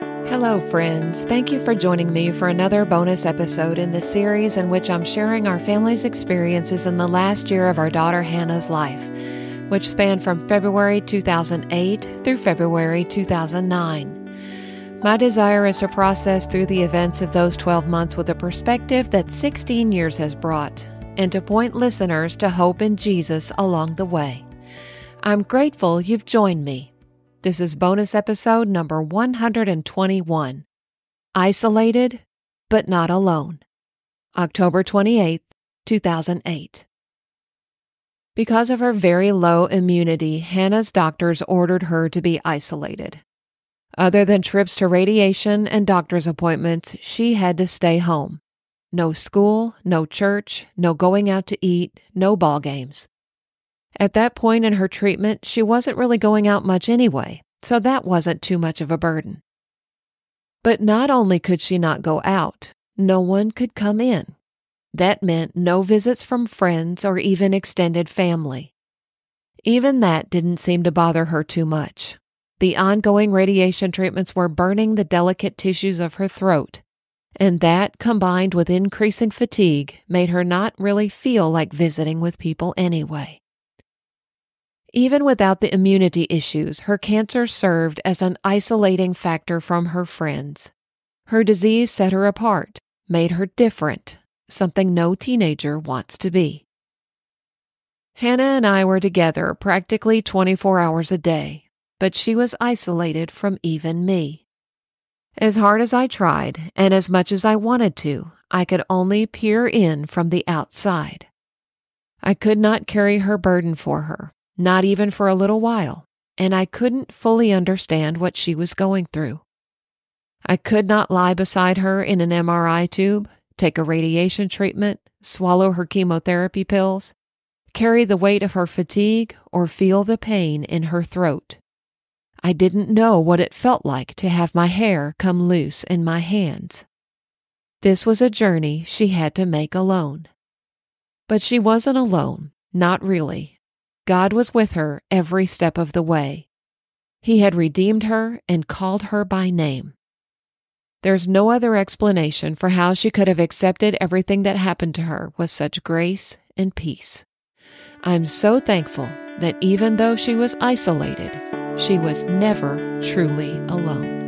Hello, friends. Thank you for joining me for another bonus episode in the series in which I'm sharing our family's experiences in the last year of our daughter Hannah's life, which spanned from February 2008 through February 2009. My desire is to process through the events of those 12 months with a perspective that 16 years has brought, and to point listeners to hope in Jesus along the way. I'm grateful you've joined me. This is bonus episode number 121 Isolated but Not Alone. October 28, 2008. Because of her very low immunity, Hannah's doctors ordered her to be isolated. Other than trips to radiation and doctor's appointments, she had to stay home. No school, no church, no going out to eat, no ball games. At that point in her treatment, she wasn't really going out much anyway, so that wasn't too much of a burden. But not only could she not go out, no one could come in. That meant no visits from friends or even extended family. Even that didn't seem to bother her too much. The ongoing radiation treatments were burning the delicate tissues of her throat, and that, combined with increasing fatigue, made her not really feel like visiting with people anyway. Even without the immunity issues, her cancer served as an isolating factor from her friends. Her disease set her apart, made her different, something no teenager wants to be. Hannah and I were together practically 24 hours a day, but she was isolated from even me. As hard as I tried, and as much as I wanted to, I could only peer in from the outside. I could not carry her burden for her, not even for a little while, and I couldn't fully understand what she was going through. I could not lie beside her in an MRI tube, take a radiation treatment, swallow her chemotherapy pills, carry the weight of her fatigue, or feel the pain in her throat. I didn't know what it felt like to have my hair come loose in my hands. This was a journey she had to make alone. But she wasn't alone, not really, God was with her every step of the way. He had redeemed her and called her by name. There's no other explanation for how she could have accepted everything that happened to her with such grace and peace. I'm so thankful that even though she was isolated, she was never truly alone.